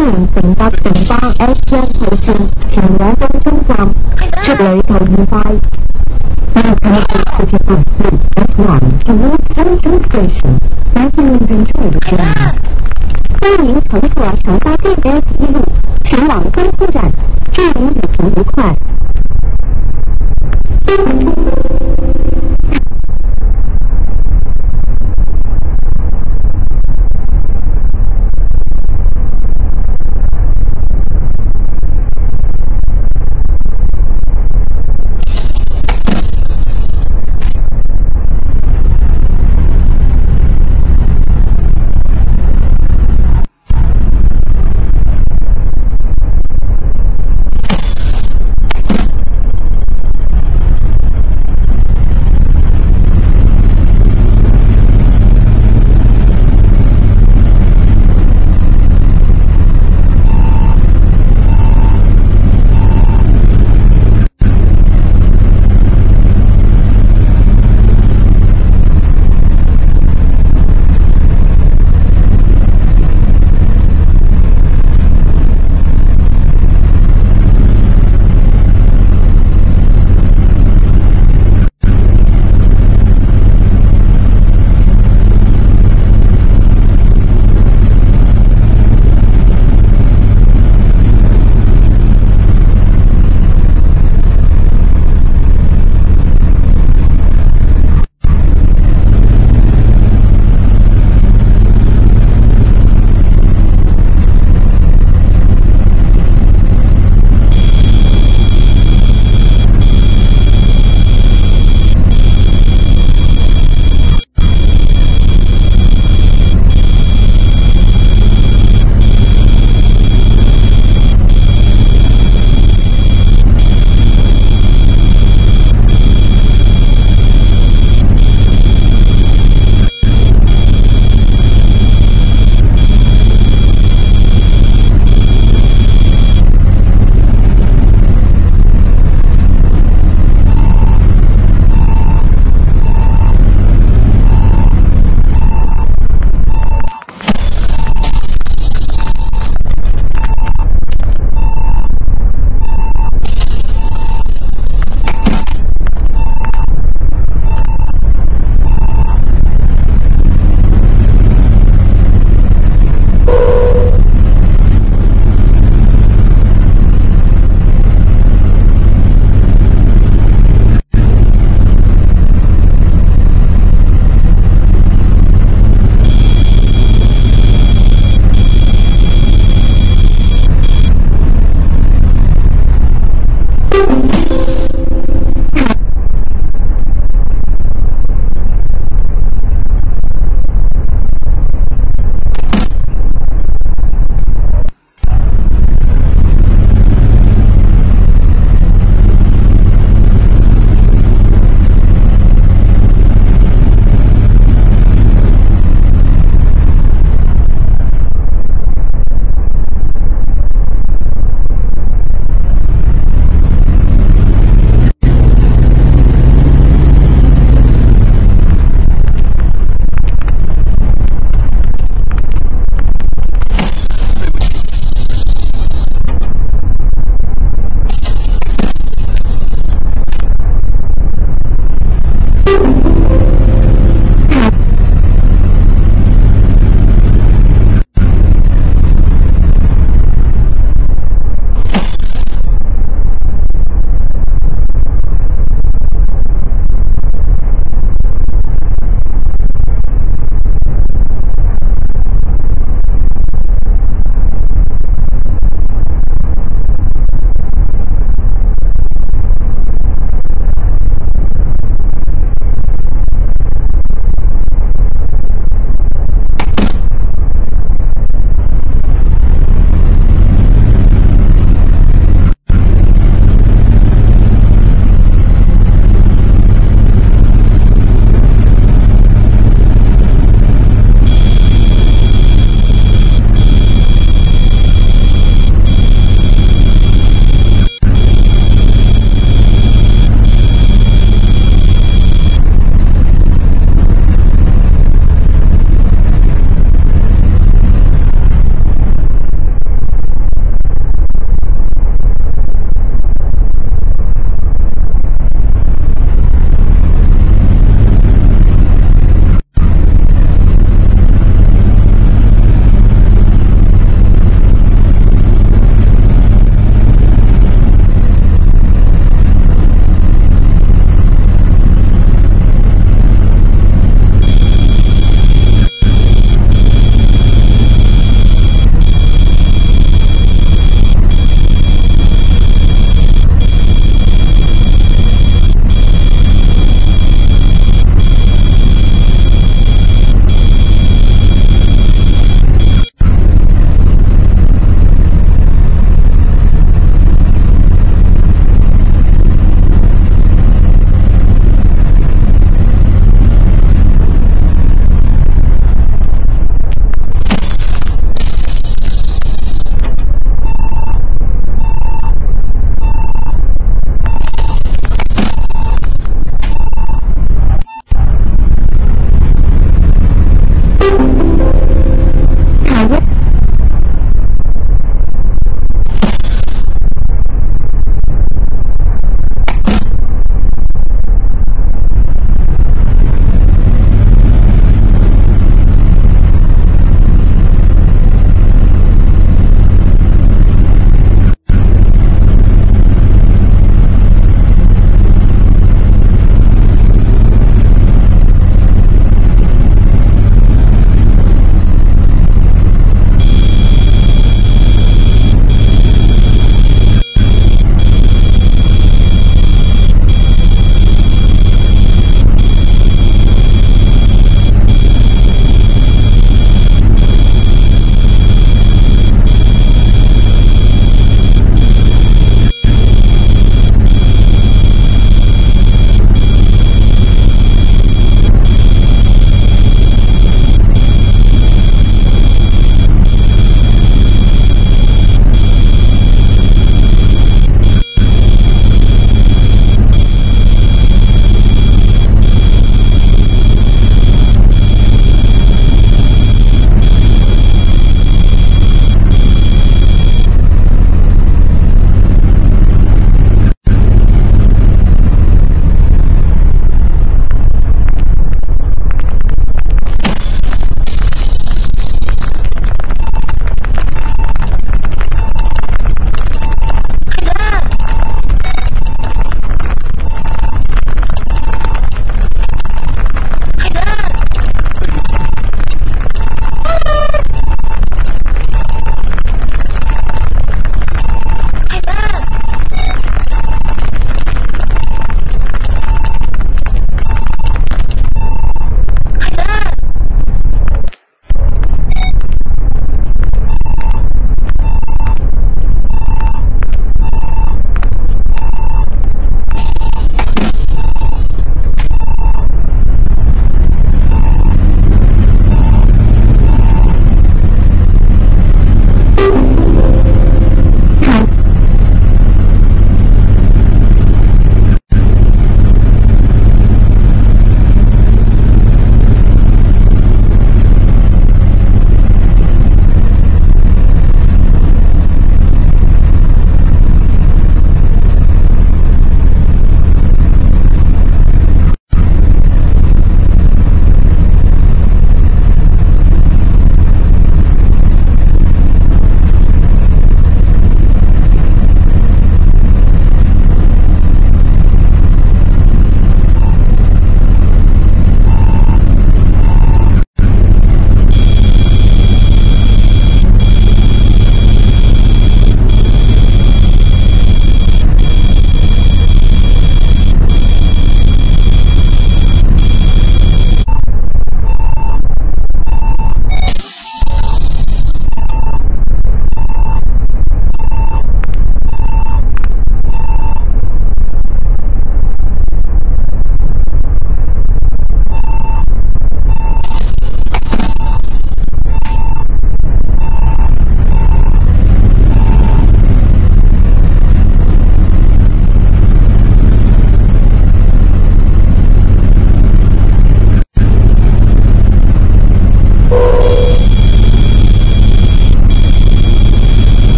年乘搭城巴 S 一号线前往东涌站，出旅途愉快。S 一号线东涌站。欢迎乘坐城巴 S 一路前往东涌站，祝您旅途愉快。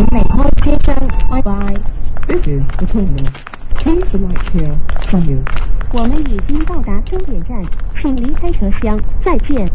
请离开车厢。拜拜。我们已经到达终点站，请离开车厢。再见。